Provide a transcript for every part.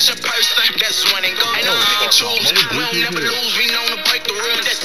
picture person that's running. Go. And I'm picking tools. We don't never lose. We know to break the rules. That's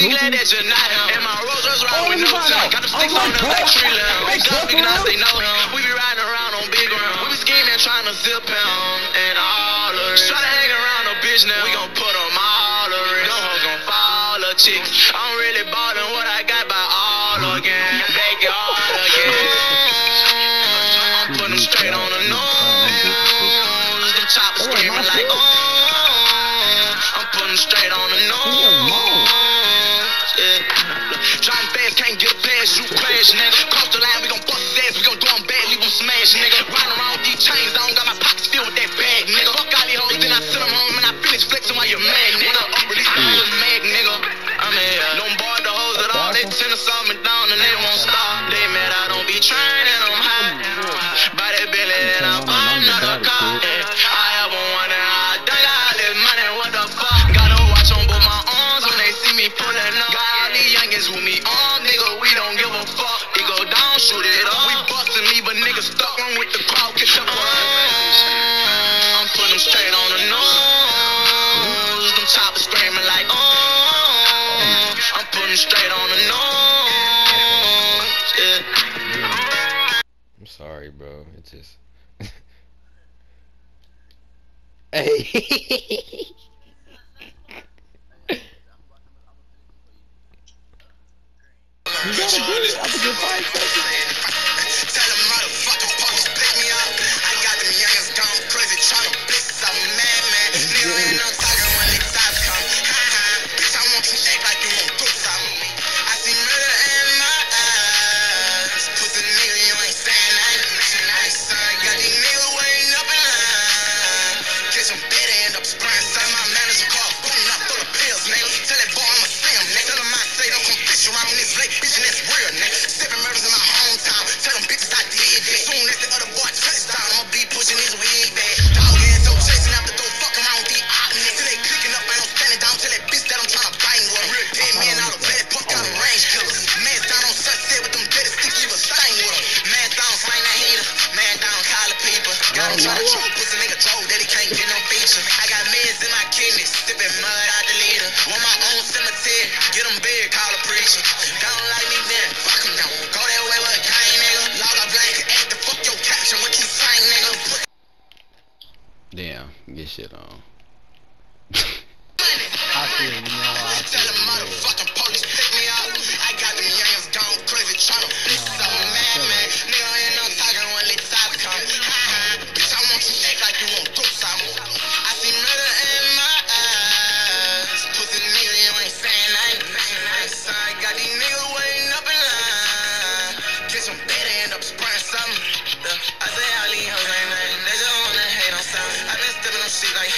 be glad that you're not him. And my Rolls Royce ride with no time. Got the sticks on the tree lamp. Stop thinking I they know him. We be Get past you crash, nigga. Cross the line, we gon' bust his ass, we gon' do him bad, we gon' smash, nigga. Riding around these chains, I don't straight on the nose. Yeah. I'm sorry, bro. It just. hey. you know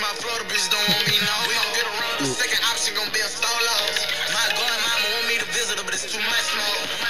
my Florida bitch don't want me no. We gon' get around. The second option gon' be a solo. My god, mama want me to visit her, but it's too much smoke.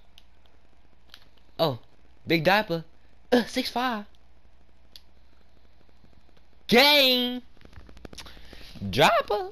Oh, big diaper. Uh, six five. Game. Dropper.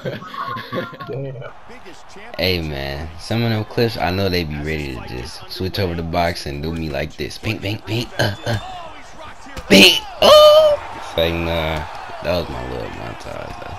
hey man, some of them clips, I know they be ready to just switch over the box and do me like this. Pink, pink, pink, uh, uh. Bink! Oh! It's like, nah, that was my little montage.